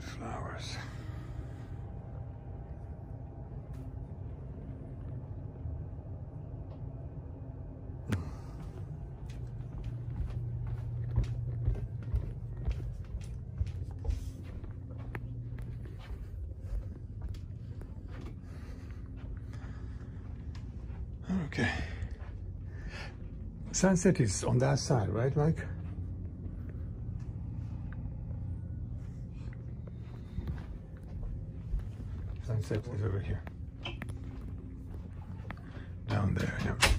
flowers. Okay. Sunset is on that side, right, Mike? Sunset over here. Down there, yeah.